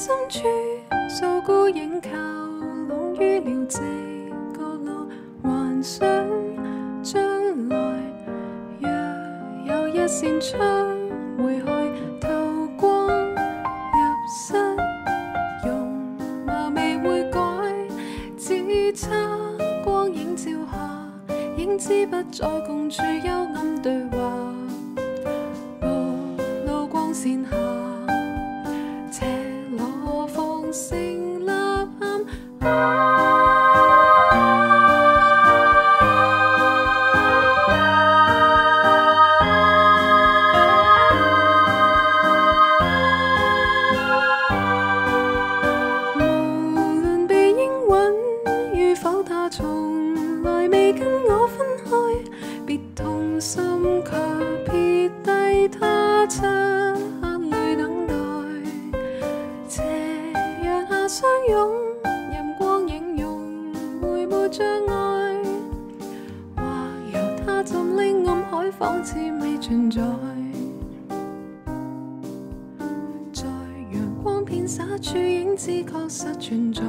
深处，数孤影靠拢于了寂角落，幻想将来若有一扇窗会开，透光入室，容貌未会改，只差光影照下，影子不再共处幽暗对话，步入光线下。成立。喊，无论被英允与否，他从来未跟我分开。别痛心，却撇低他唱。相拥，任光影融，回无障碍。或由他浸溺暗海，仿似未存在。在阳光片洒处，影子确实存在。